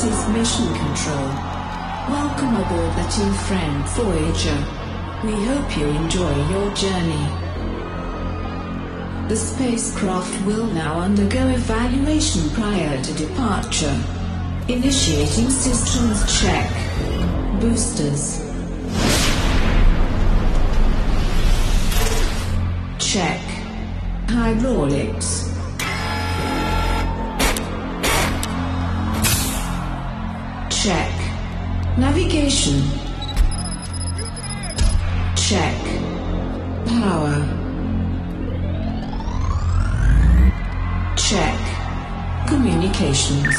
This is Mission Control. Welcome aboard the Team Friend Voyager. We hope you enjoy your journey. The spacecraft will now undergo evaluation prior to departure. Initiating systems check. Boosters. Check. Hydraulics. Check. Navigation. Check. Power. Check. Communications.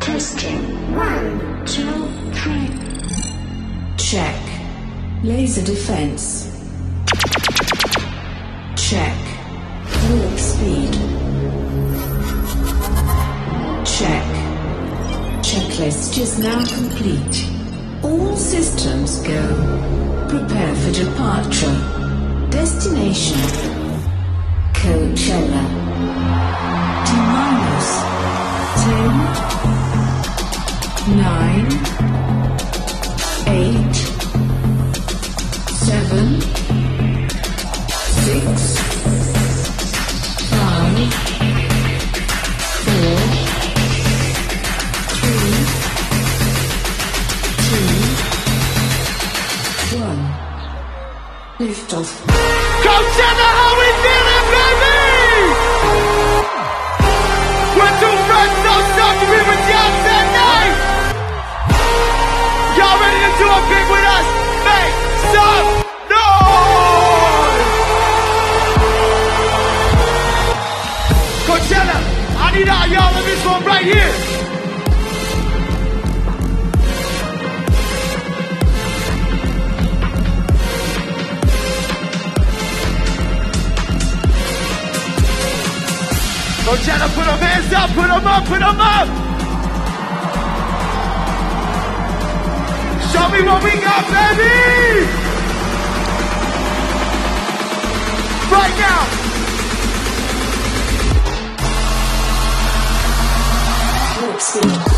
Testing. One, two, three. Check. Laser defense. Check. Warp speed. checklist is now complete. All systems go. Prepare for departure. Destination Coachella. T minus 10, 9, 8, 7, Lift off. Coachella, how we feeling, baby? We're two friends, no suffering with y'all tonight. Y'all ready to do a big with us? Make some noise! Coachella, I need all y'all in this one right here. Coachella, put them hands up, put them up, put them up. Show me what we got, baby. Right now. Warp speed.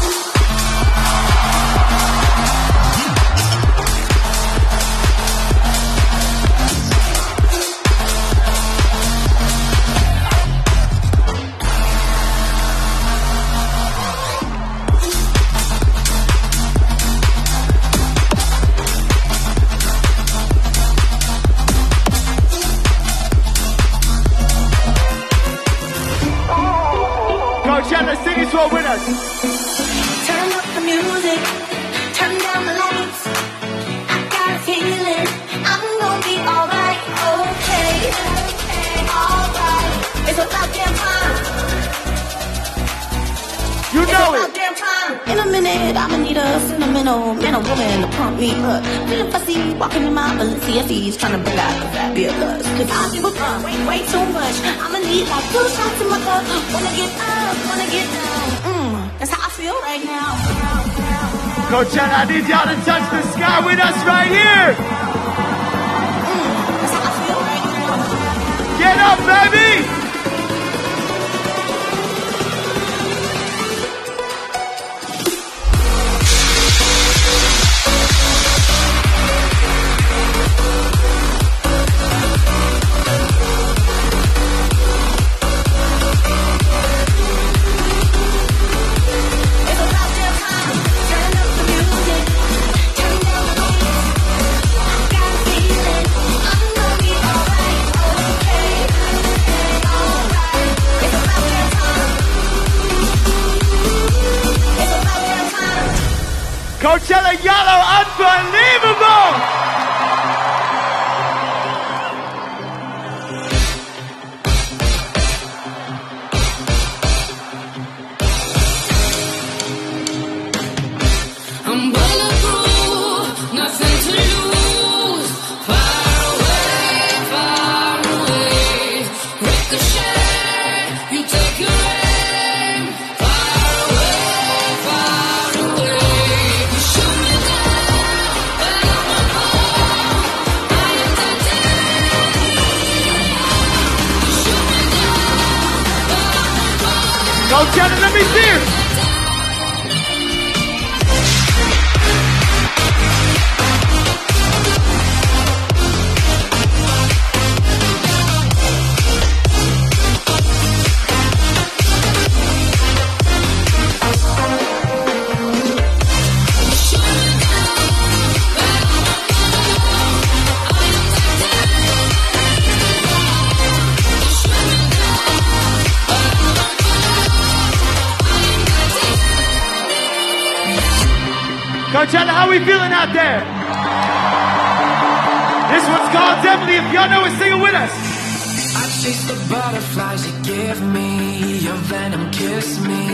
You know it. In a minute, I'ma need a sentimental man or woman to pump me up. Feeling fussy, walking in my Balenciagas, trying to bring out the beer. Cause I give a fuck, way, way too much. I'ma need like two shots in my cup. Wanna get up, wanna get down. Mm, that's how I feel right now. Coachella, I need y'all to touch the sky with us right here. Mm, that's how I feel right now. Get up, baby. Chase the butterflies you give me, your venom kiss me.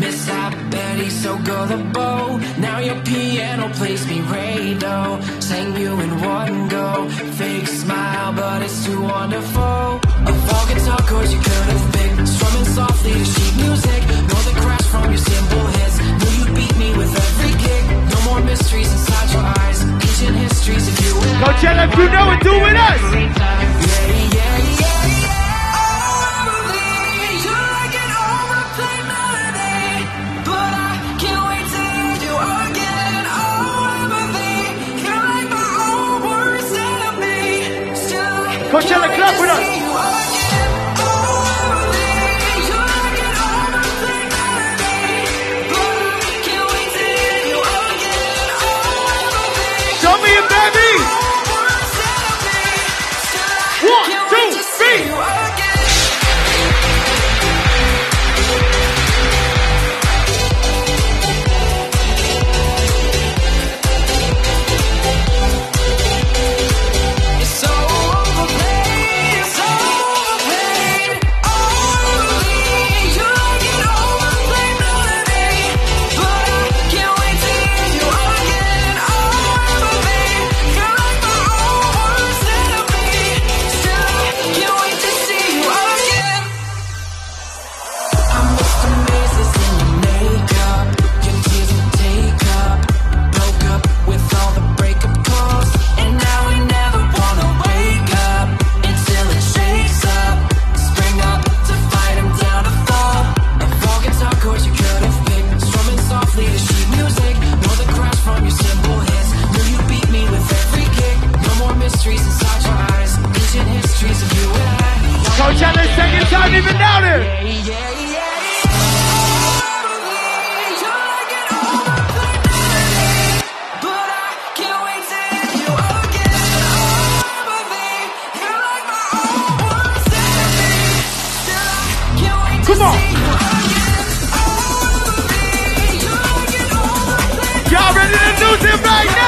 Miss Betty, so gullible. Now your piano plays me radio. Sang you in one go. Fake smile, but it's too wonderful. Of all guitar chords you could have picked, strumming softly to sheet music. Know the crash from your cymbal hits. Knew you beat me with every kick. No more mysteries inside your eyes. Ancient histories of you and I. Coachella, if you know it, do it with us. Coachella, clap with us. An on. Y'all ready to lose it right now?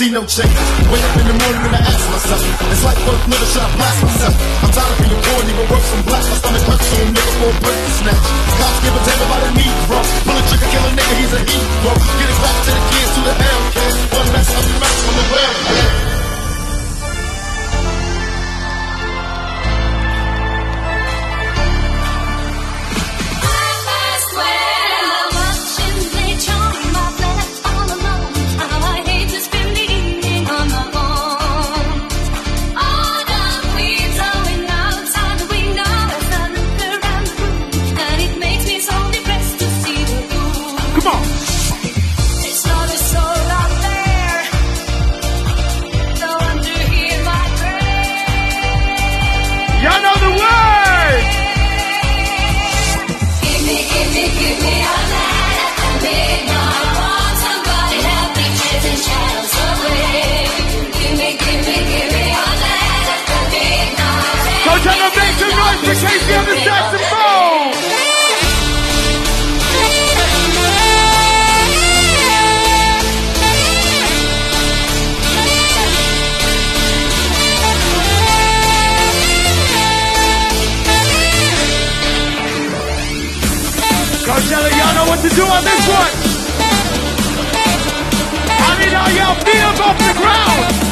See no change. Wake up in the morning and I ask myself, it's like work, never should I blast myself? I'm tired of being poor, need work some blacks. My stomach hurts, so a nigga for a break to snatch. Cops give a damn about a need, bro. Pull a trigger, kill a nigga, he's a hero. Get it back to the kids, who the hell cares? One mess, other mess, on the welfare. All do on this one. I need all y'all feet off the ground.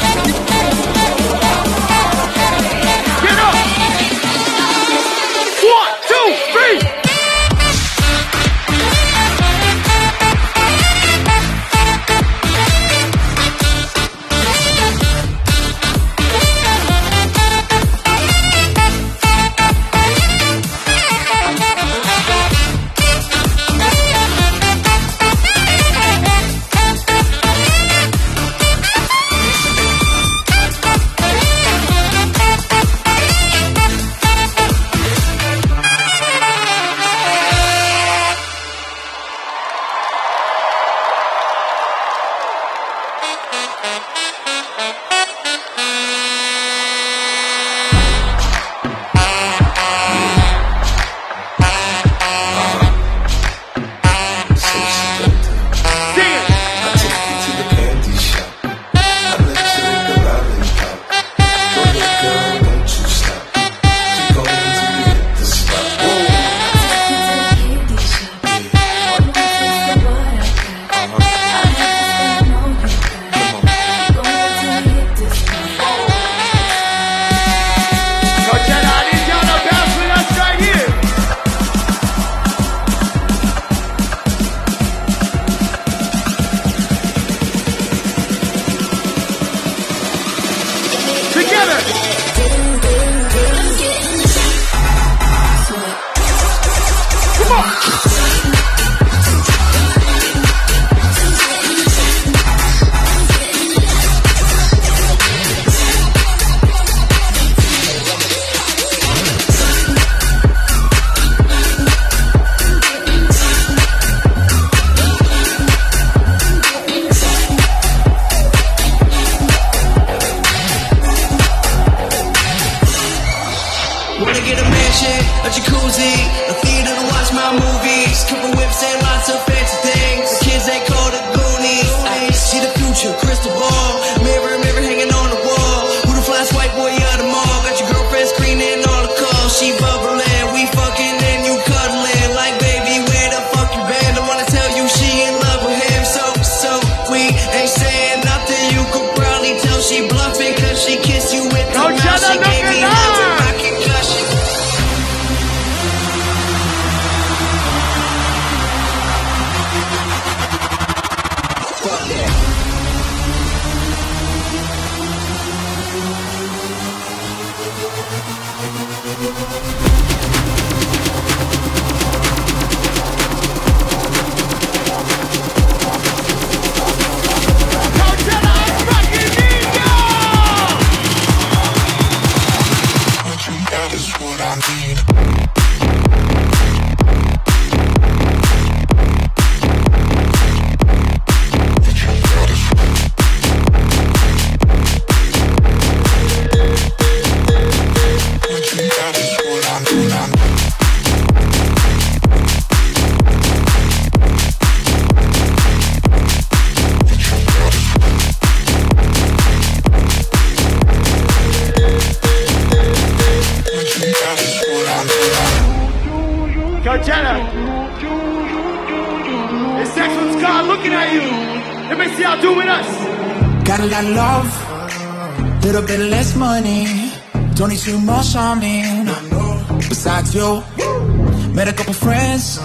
with you. Met a couple friends,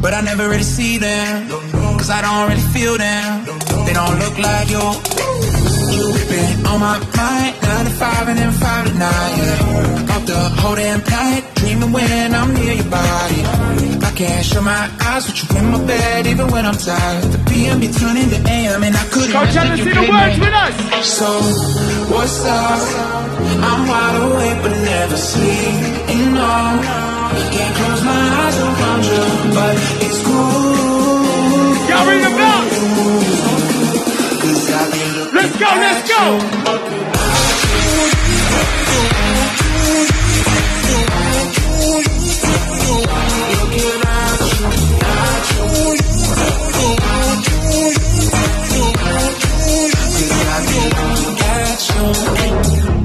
but I never really see them. Cause I don't really feel them. They don't look like you. You've been on my mind, 9 to 5 and then 5 to 9. Yeah. Up the whole damn night, dreaming when I'm near your body. I can't shut my eyes with you in my bed, even when I'm tired. The PM be turning to AM and I couldn't Coach think you see the words with us. So, what's up? I'm wide awake but never sleep. Can't close my eyes around you, but it's cool. Y'all ring the bell. Let's go, let's go.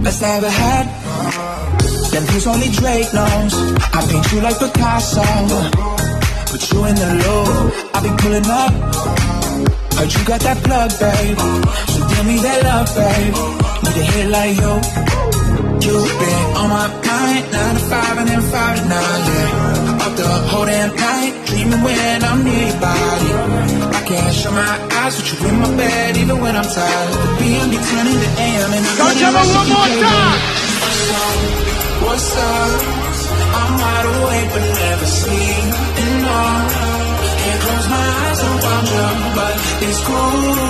Let's have a high Cause only Drake knows I paint you like Picasso. Put you in the loop. I've been pulling up. Heard you got that plug, babe. So give me that love, babe. Need a hit like you. You've been on my mind. Nine to five and then five to nine, yeah. Up the whole damn night Dreaming when I'm near your body I can't shut my eyes with you in my bed Even when I'm tired. The PM be turning to AM And I'm Don't you one more time. What's up? I'm wide awake but never sleeping. Can't close my eyes but it's cool.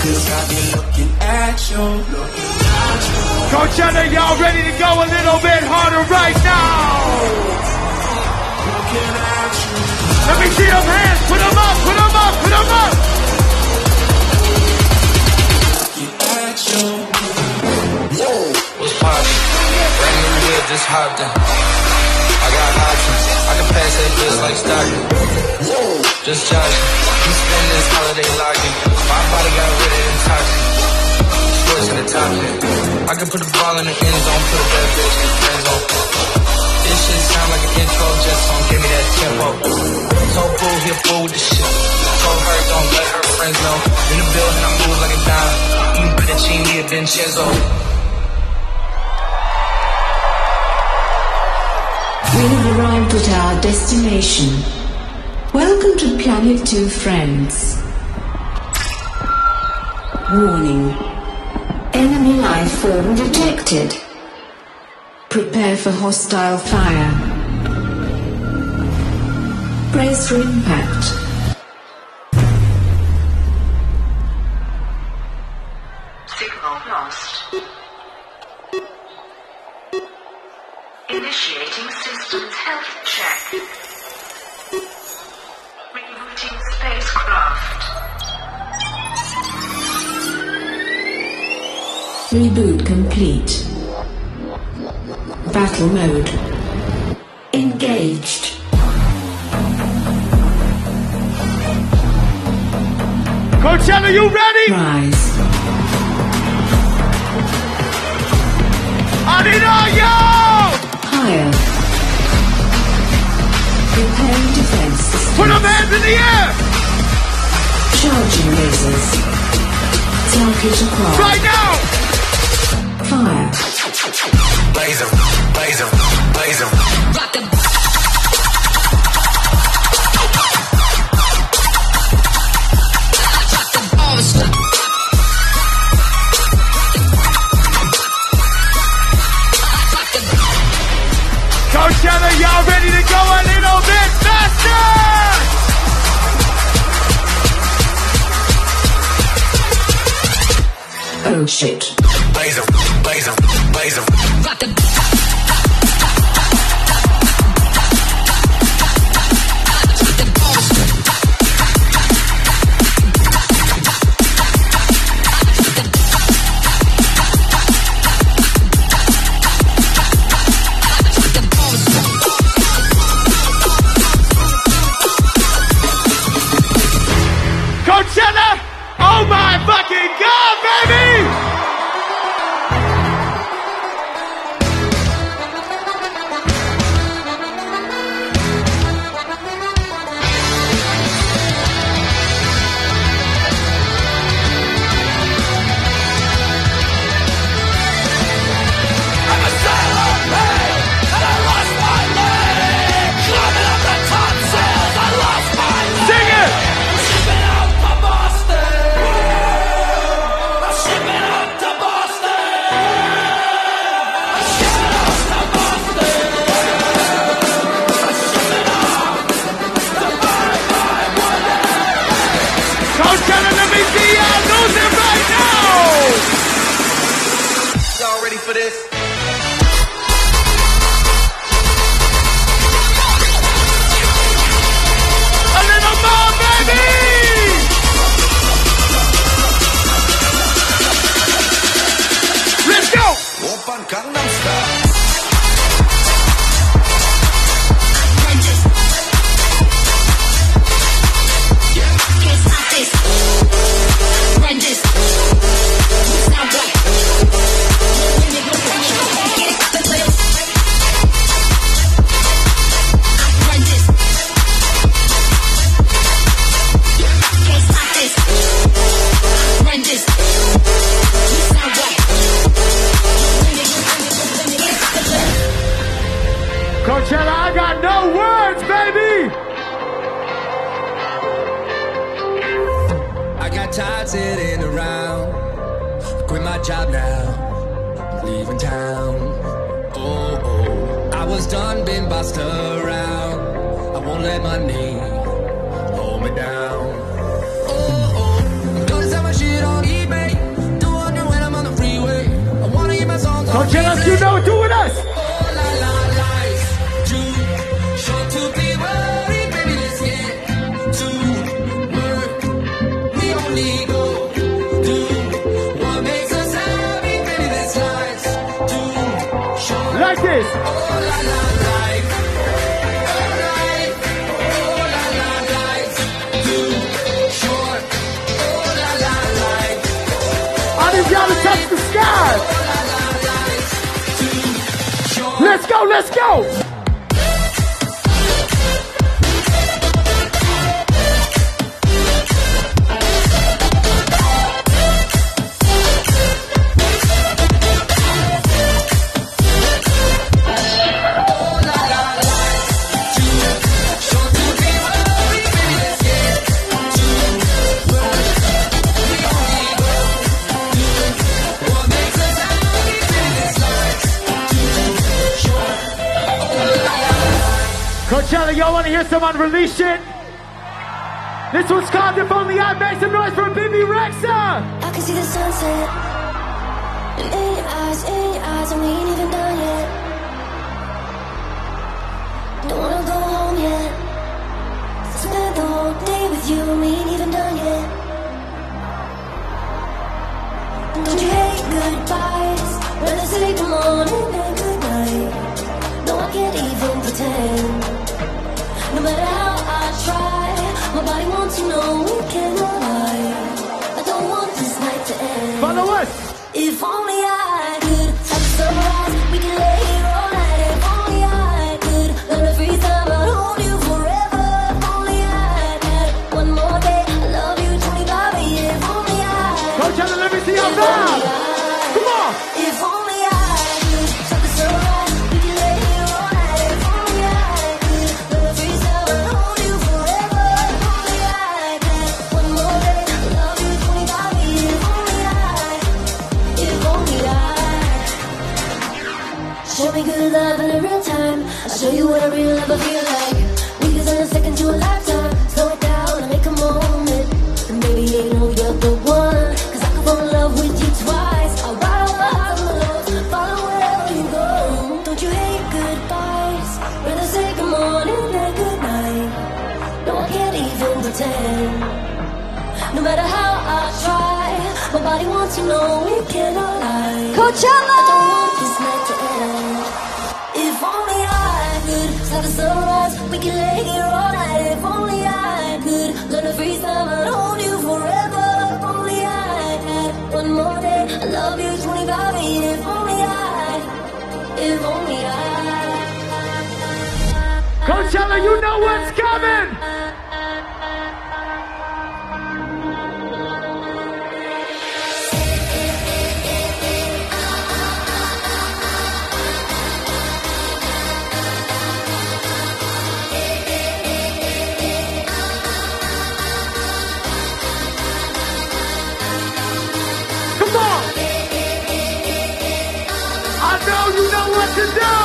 Cause I be looking at you, looking at you. Coachella, y'all ready to go a little bit harder right now? Looking at you. Let me see them hands. Put them up, put them up, put them up. at you. What's poppin'? Brand new whip, just hopped in. I got options. I can pass that just like Stockton. Just judging. You spend this holiday locking. My body got rid of them toxins. Sports in the top end. I can put the ball in the end zone, put a bad bitch in the friend zone. This shit sound like an intro, just song, give me that tempo. Told Boo, he a fool with the shit. Told her, don't let her friends know. In the building, I move like a dime. You Fettuccine, a Vincenzo. At our destination. Welcome to Planet 2 Friends. Warning. Enemy life form detected. Prepare for hostile fire. Brace for impact. Reboot complete. Battle mode. Engaged. Coachella, you ready? Rise. I need all y'all. Higher. Preparing defense systems. Put them hands in the air. Charging lasers. Target acquired. Right now. Fire. Blaze 'em, blaze 'em, blaze 'em. Rock the bombs. Coachella, y'all ready to go a little bit faster? Oh shit. Blaze blaze 'em. Rock the Coachella, let me see y'all lose right now! Y'all ready for this? A little more, baby! Let's go! Gangnam Style. like this. I need y'all to touch the sky. Let's go, let's go. on Release it! This one's called If Only I Make Some Noise for Bebe Rexha. I can see the sunset in your eyes, in your eyes. I mean, even Everybody wants to know we can alive. Coachella! I don't want this night to end. If only I could stop the sunrise, we could lay here all night. If only I could learn to freeze time hold you forever. If only I had one more day. I love you 25 feet. If only I, if only I. Coachella, you know what's down.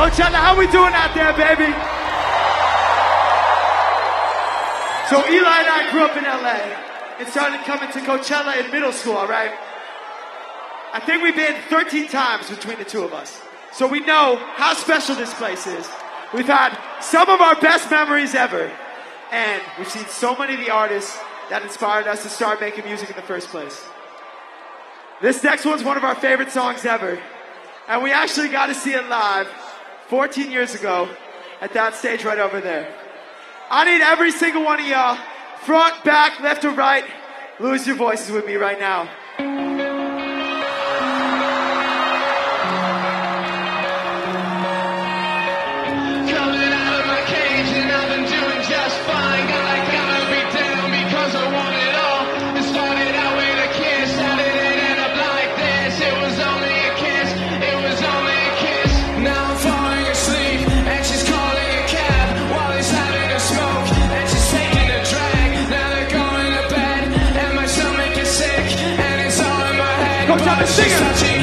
Coachella, how we doing out there, baby? So Eli and I grew up in LA and started coming to Coachella in middle school, All right. I think we've been 13 times between the two of us. So we know how special this place is. We've had some of our best memories ever. And we've seen so many of the artists that inspired us to start making music in the first place. This next one's one of our favorite songs ever. And we actually got to see it live. 14 years ago at that stage right over there. I need every single one of y'all, front, back, left, or right, lose your voices with me right now. up and sing it.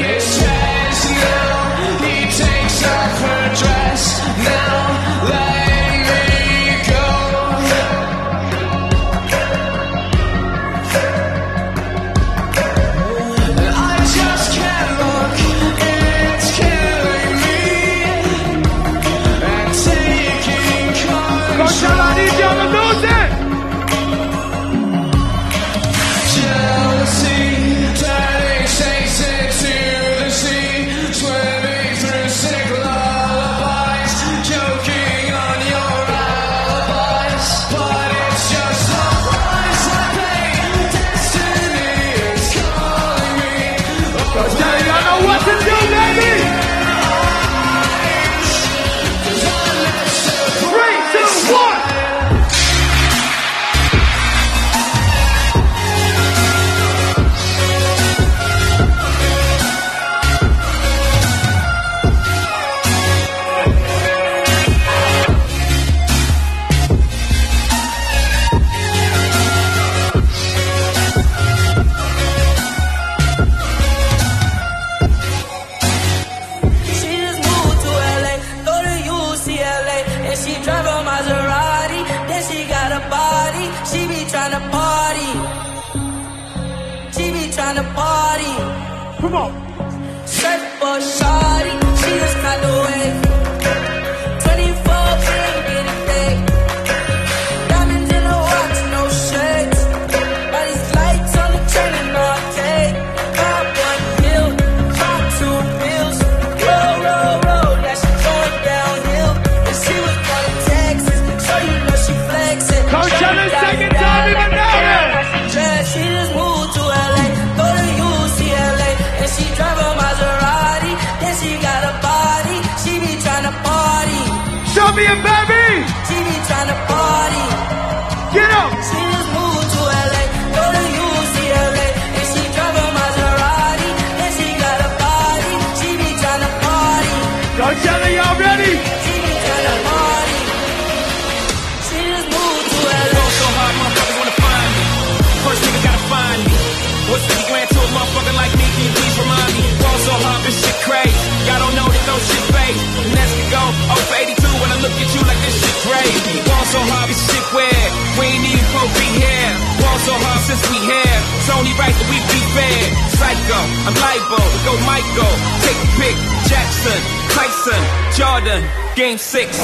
won't be here. Born so hard since we here. It's right that we be fair. Psycho, I'm libo, go Michael. Take a pick. Jackson, Tyson, Jordan, Game 6.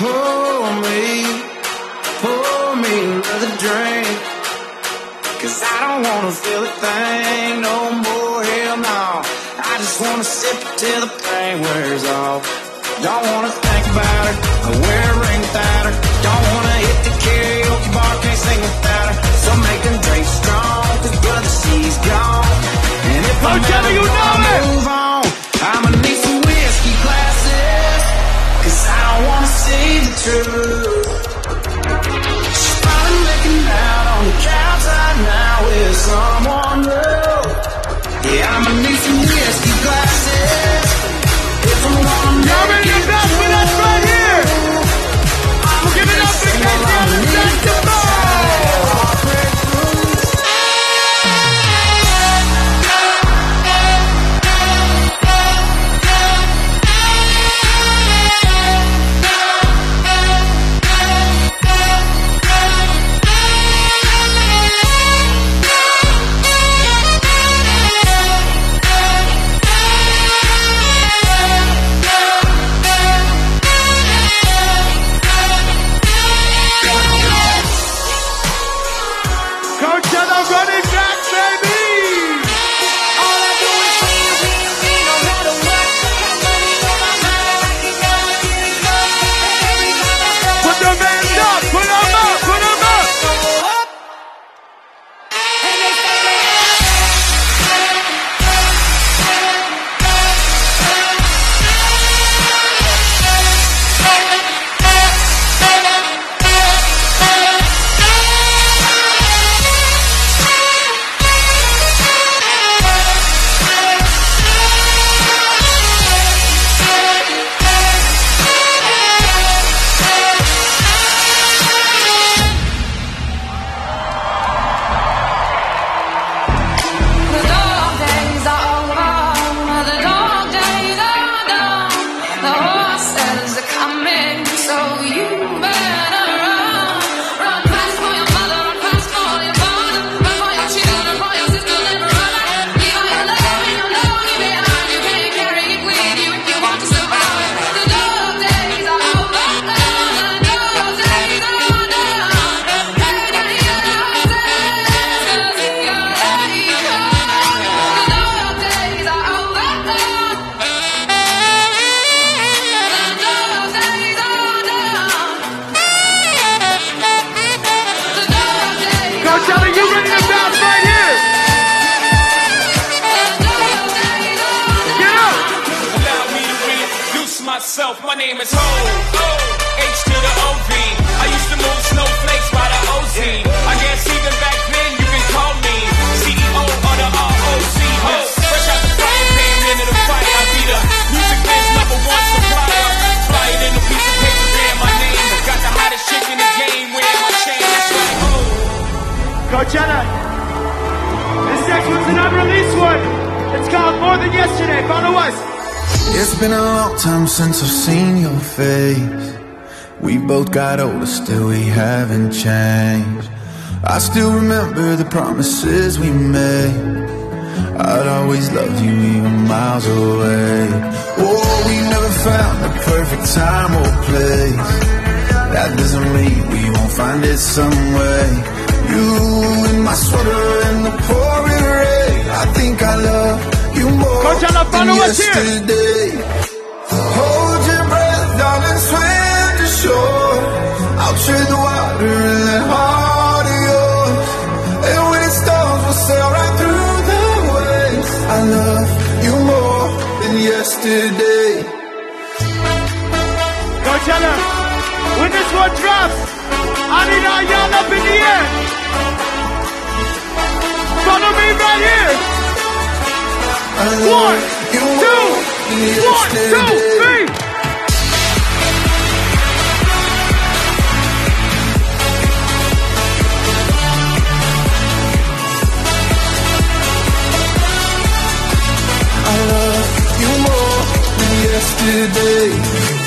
Pour me, pour me another drink. Cause I don't wanna feel a thing no more, hell no. I just wanna sip till the pain wears off. Don't wanna think about her, or wear a ring without her. Don't wanna hit the karaoke bar, can't sing without her. So make them drinks strong, cause brother, she's gone. And if I'm ever you know move on, I'ma need some whiskey glasses. Cause I don't wanna see the truth. Yesterday. Follow us. It's been a long time since I've seen your face. We both got older, still we haven't changed. I still remember the promises we made. I'd always love you even miles away. Oh, we never found the perfect time or place. That doesn't mean we won't find it some way. You in my sweater in the pouring rain. I think I love you more Coachella, than follow us here. yesterday. Hold your breath, darling, swim to shore. I'll tread the water in that heart of yours. And when it storms, we'll sail right through the waves. I love you more than yesterday. Coachella, when this one drops, I need all y'all up in the air. Follow me right here. One, you two, one, two, three. I love you more than yesterday.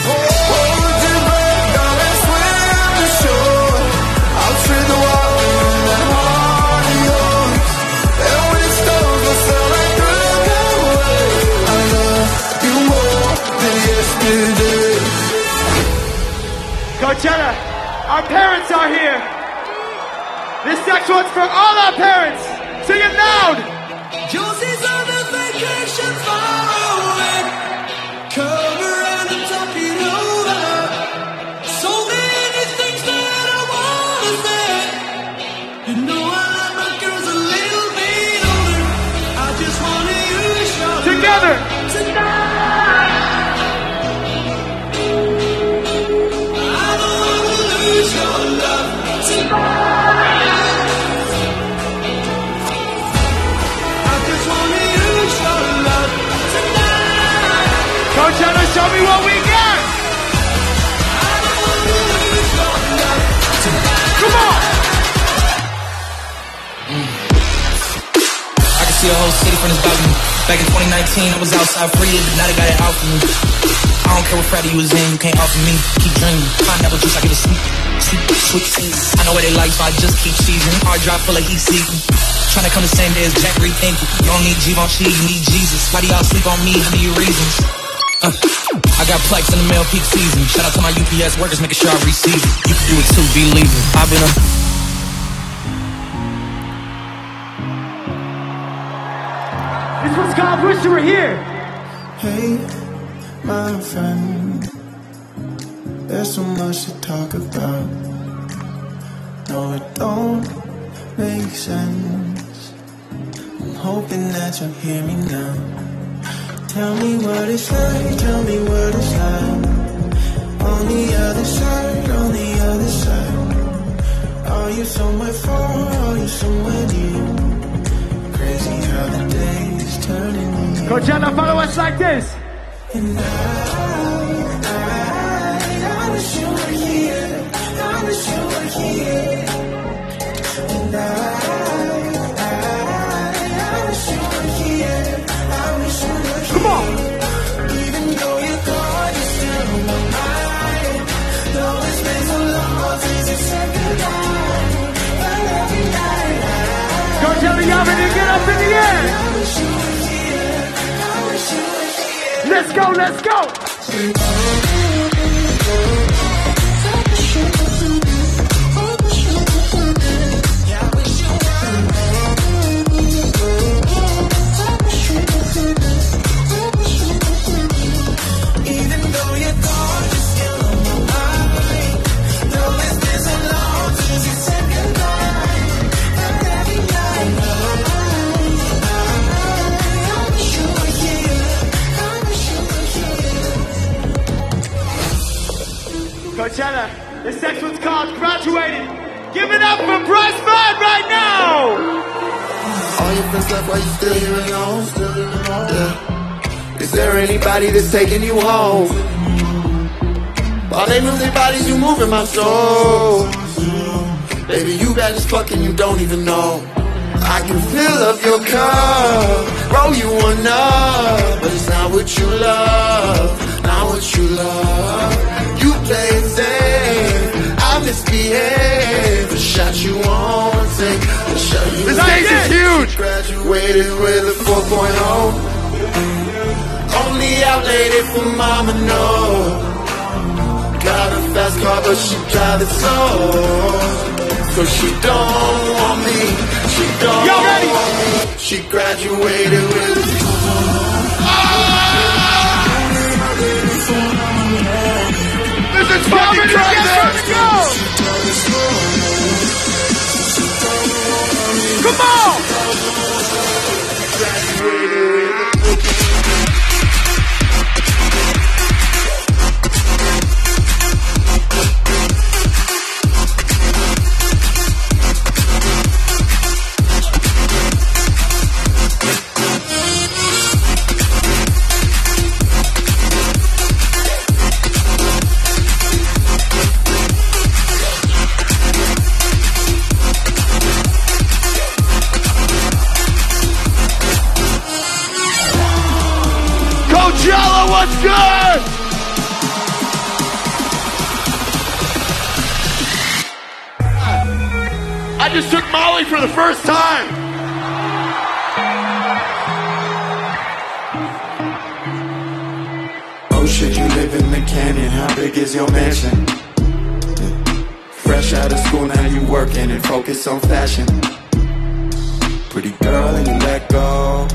Coachella, our parents are here. This next one's for all our parents. Sing it loud. On vacation from this balcony. Back in 2019, I was outside free, but now they got it out for me. I don't care what Friday you was in, you can't offer me. Keep dreaming. Pineapple juice, I get a sweet, sweet, sweet season. I know what they like, so I just keep seasoning. Hard drive full of heat seeking. Trying to come the same day as Jack Reed, you. Don't need Givenchy, you need Jesus. Why do y'all sleep on me? How many reasons? Uh, I got plex in the mail peak season. Shout out to my UPS workers, making sure I receive it. You can do it too, believe it. I've been a One's Wish You Were Here. Hey, my friend, there's so much to talk about. No, it don't make sense. I'm hoping that you'll hear me now. Tell me what it's like, tell me what it's like. On the other side, on the other side. Are you somewhere far, are you somewhere near? Crazy how the the Coachella, follow us like this. and I, I, I wish you were here. I wish you were here. And I, I, I wish you were here. I wish you were here. Come on. Even though you're gone, you're still on my mind. Though it's been so long since you said goodbye. But every night I, Coachella, y'all ready to get up in the air? Let's go, let's go. Coachella, this next one's called Graduated. Give it up for Bryce Vine right now. All your friends left while you still here alone. Yeah. Is there anybody that's taking you home? While they their bodies, you moving my soul. Baby, you bad as fuck and you don't even know. I can fill up your cup, roll you one up, but it's not what you love, not what you love. Safe, I misbehave. The shot you won't take, the shot you This stage is huge. Graduated with a 4.0. Only out late for mama, no. Got a fast car, but she drive it slow. So she don't want me. She don't want me. She graduated with Is fucking crazy. Go. Come on. I just took Molly for the first time. Oh shit, you live in the canyon. How big is your mansion? Fresh out of school, now you working and focus on fashion. Pretty girl and you let go.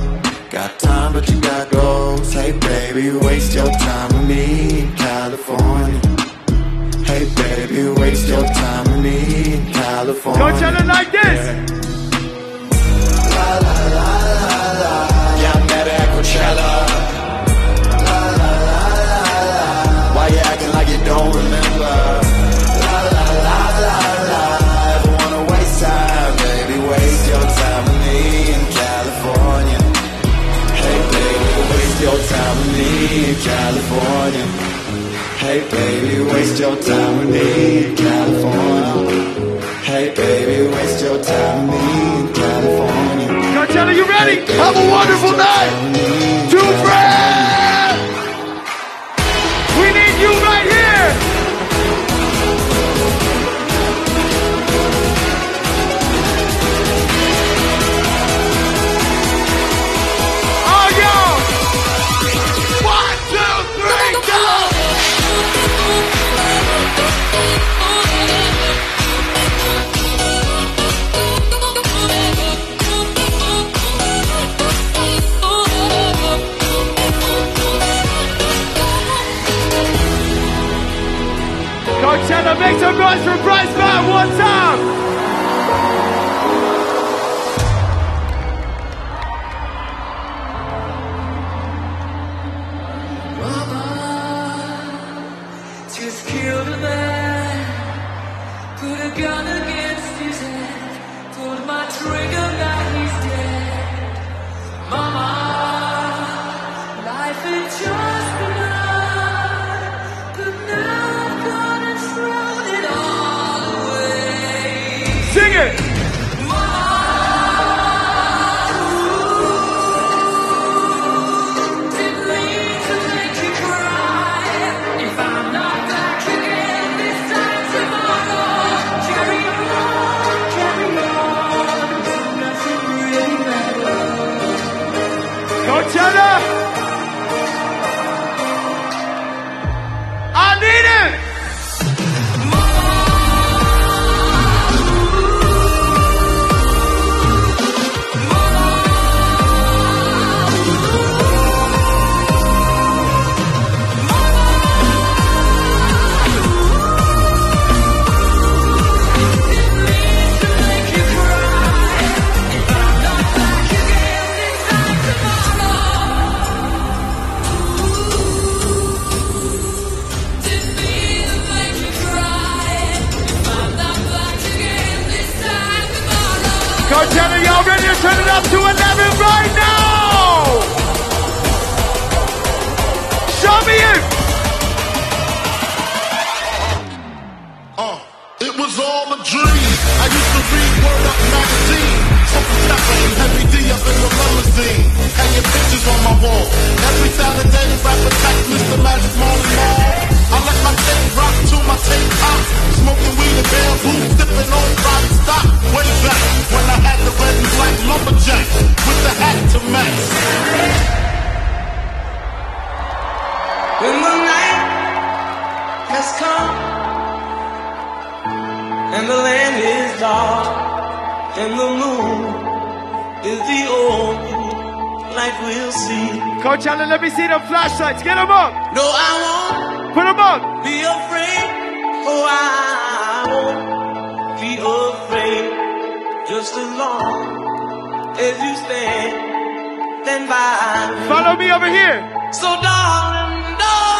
Got time, but you got goals. Hey, baby, waste your time with me in California. Hey, baby, waste your time with me in California. Go tell it like this. Yeah, I met her at Coachella. Hey, baby, waste your time with me in California. Hey, baby, waste your time with me in California. Coachella, you ready? Have a wonderful night. Two friends. Noise for Bryce Vine one time. Coachella, y'all ready to turn it up to 11 right now? Show me it. Uh, it was all a dream. I used to read Word Up magazine. Salt-n-Pepa and Heavy D up in the limousine. Hanging pictures on my wall. Every Saturday, rap attack Mr. Magic Marley Marl. I let my tape rock to my tape pop. Smoking weed and bamboo, dipping on body stock. Way back when I had the red and black lumberjack with the hat to match. When the night has come and the land is dark and the moon is the only light we'll see. Coachella, let me see the flashlights. Get them up. No, I won't Put them up. be afraid. Oh, I won't be afraid. Just as long as you stand, stand by me. Follow me over here. So darling, darling,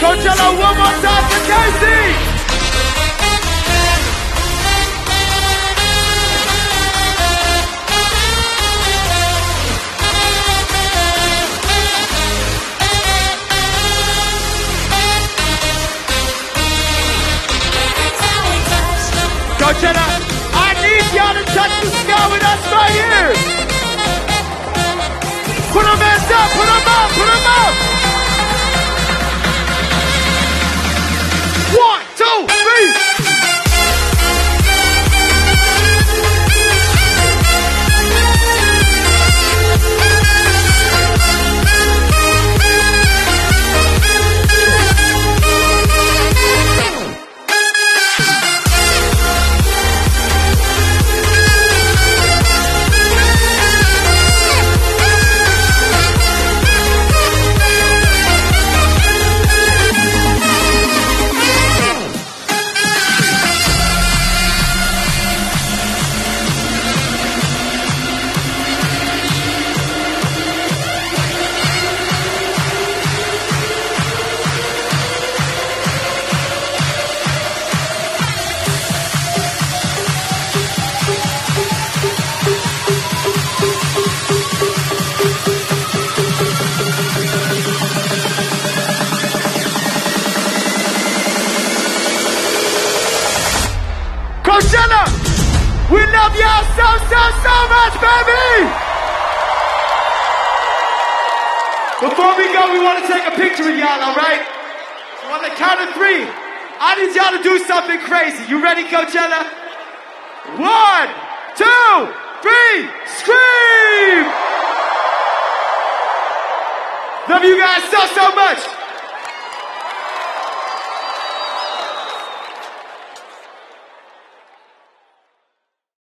Coachella one more time for Casey. Coachella, I need y'all to touch the sky with us right here. Put them hands up, put them up, put them up.